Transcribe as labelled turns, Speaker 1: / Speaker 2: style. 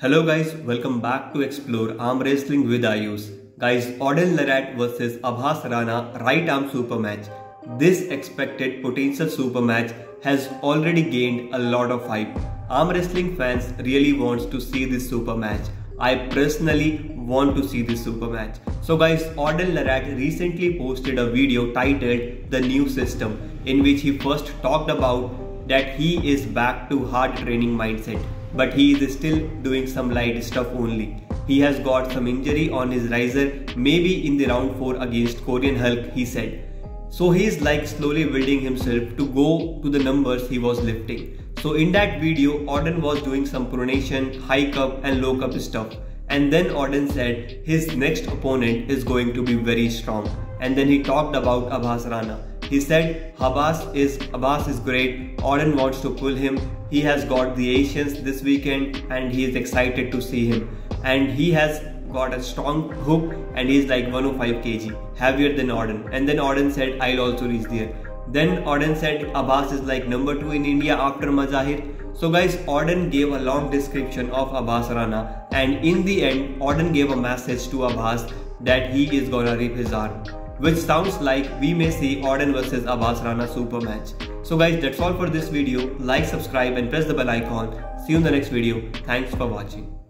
Speaker 1: Hello guys, welcome back to Explore Arm Wrestling with Ayush. Guys, Auden Larratt versus Abhas Rana right arm super match. This expected potential super match has already gained a lot of hype. Arm wrestling fans really wants to see this super match. I personally want to see this super match. So guys, Auden Larratt recently posted a video titled The New System in which he first talked about that he is back to hard training mindset but he is still doing some light stuff only. He has got some injury on his riser, maybe in the round 4 against Korean Hulk, he said. So he is like slowly building himself to go to the numbers he was lifting. So in that video, Auden was doing some pronation, high cup and low cup stuff. And then Auden said his next opponent is going to be very strong. And then he talked about Abhas Rana. He said Abhas is Abhas is great. Auden wants to pull him. He has got the Asians this weekend and he is excited to see him. And he has got a strong hook and he's like 105 kg, heavier than Auden. And then Auden said I'll also reach there. Then Auden said Abhas is like number 2 in India after Mazahir. So guys, Auden gave a long description of Abhas Rana and in the end, Auden gave a message to Abhas that he is gonna rip his arm which sounds like we may see Auden versus Abhas Rana super match. So guys that's all for this video. Like, subscribe and press the bell icon. See you in the next video. Thanks for watching.